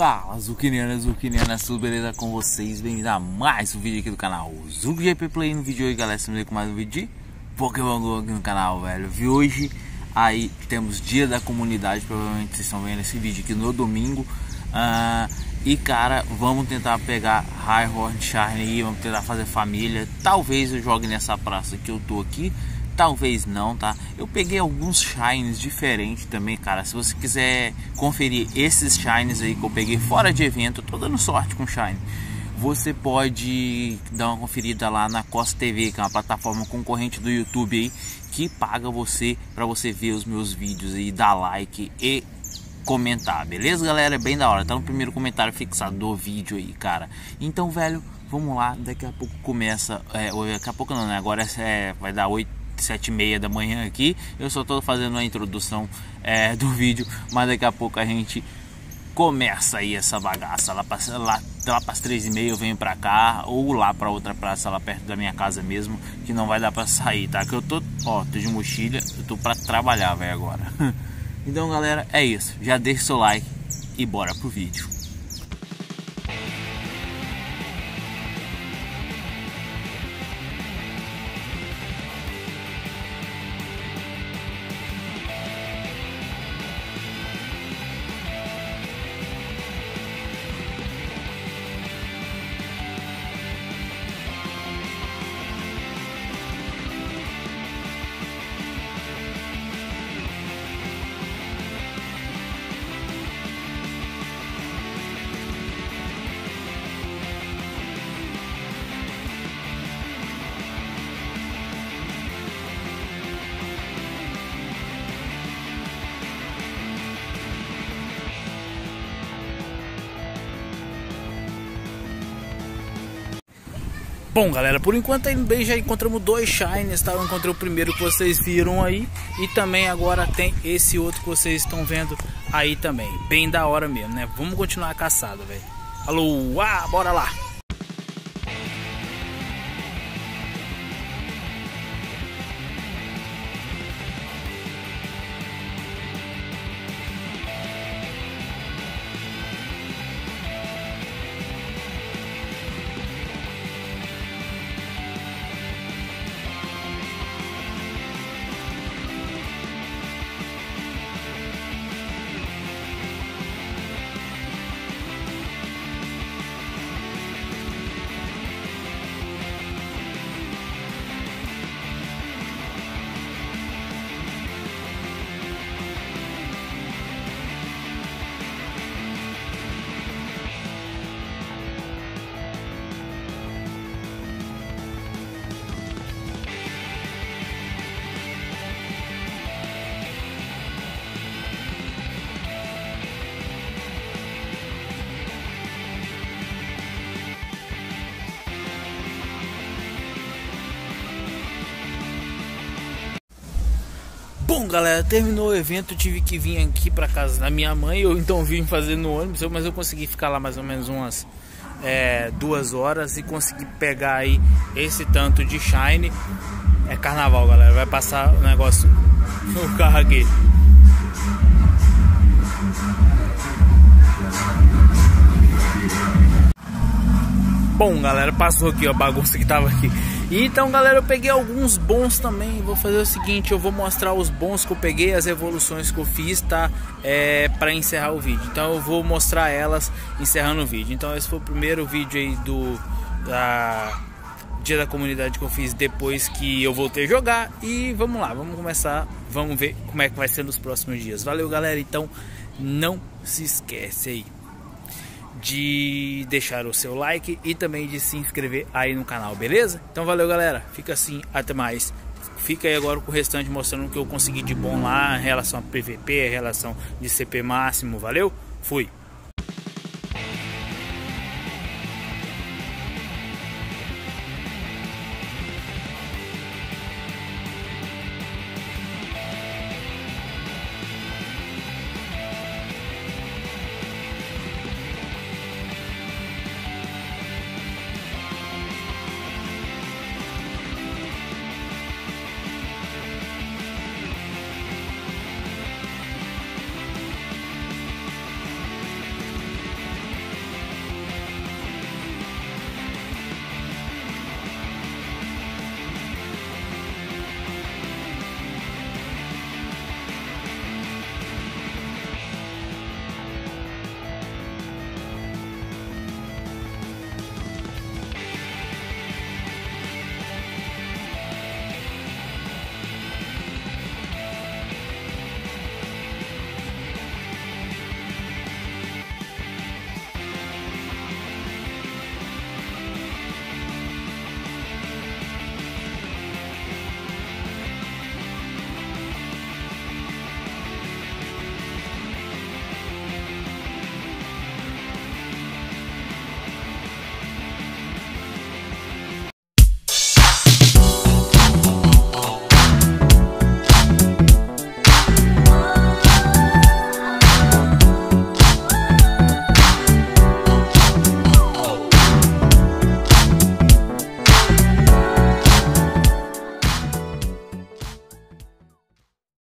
Fala, Zucchiniana, Zucchiniana, tudo beleza com vocês? Bem-vindo a mais um vídeo aqui do canal Zuc GP Play no vídeo aí, galera, estamos com mais um vídeo de Pokémon GO aqui no canal, velho. E hoje, aí, temos dia da comunidade, provavelmente vocês estão vendo esse vídeo aqui no domingo. Uh, E, cara, vamos tentar pegar Highhorn Shine aí, vamos tentar fazer família. Talvez eu jogue nessa praça que eu tô aqui talvez não, tá? Eu peguei alguns shines diferentes também, cara. Se você quiser conferir esses shines aí que eu peguei fora de evento, tô dando sorte com shine. Você pode dar uma conferida lá na Costa TV, que é uma plataforma concorrente do YouTube aí, que paga você para você ver os meus vídeos aí, dar like e comentar, beleza, galera? É bem da hora. Tá no primeiro comentário fixado do vídeo aí, cara. Então, velho, vamos lá. Daqui a pouco começa. É, daqui a pouco não, né? Agora é, vai dar 8 sete e meia da manhã aqui. Eu só estou fazendo a introdução é, do vídeo, mas daqui a pouco a gente começa aí essa bagaça. Lá para lá, lá as três e meia eu venho para cá ou lá para outra praça lá perto da minha casa mesmo, que não vai dar para sair, tá? Que eu tô, ó, tô de mochila, eu tô para trabalhar, velho, agora. então, galera, é isso. Já deixa seu like e bora pro vídeo. Bom galera, por enquanto bem já encontramos dois Shines, tá? Eu encontrei o primeiro que vocês viram aí E também agora tem esse outro que vocês estão vendo aí também Bem da hora mesmo, né? Vamos continuar a caçada, velho Alô, ah, bora lá! Bom, galera, terminou o evento, tive que vir aqui para casa da minha mãe. Eu então vim fazer no ônibus, mas eu consegui ficar lá mais ou menos umas é, duas horas e consegui pegar aí esse tanto de shine. É carnaval, galera. Vai passar o negócio no carro aqui. Bom, galera, passou aqui a bagunça que tava aqui. Então, galera, eu peguei alguns bons também. Vou fazer o seguinte, eu vou mostrar os bons que eu peguei, as evoluções que eu fiz, tá? É, para encerrar o vídeo. Então, eu vou mostrar elas encerrando o vídeo. Então, esse foi o primeiro vídeo aí do da dia da comunidade que eu fiz depois que eu voltei a jogar. E vamos lá, vamos começar, vamos ver como é que vai ser nos próximos dias. Valeu, galera. Então, não se esquece aí de deixar o seu like e também de se inscrever aí no canal, beleza? Então valeu galera, fica assim, até mais. Fica aí agora com o restante mostrando o que eu consegui de bom lá em relação a PVP, em relação de CP máximo, valeu? Fui!